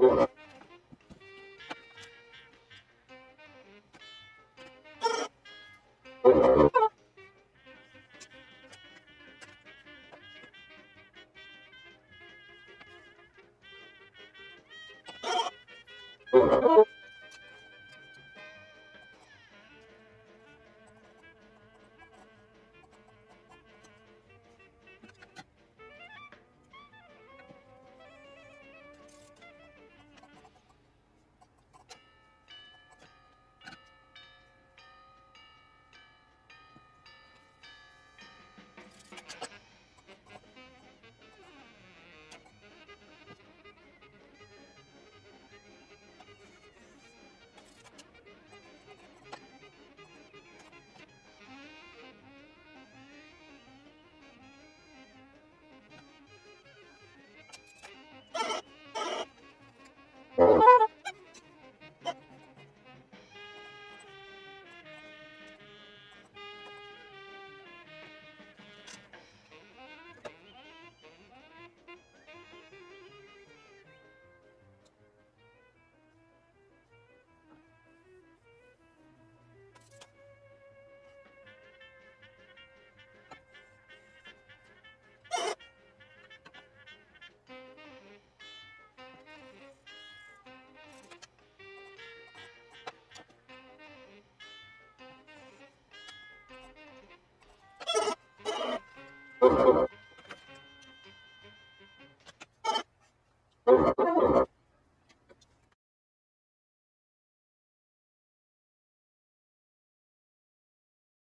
Oh. Oh,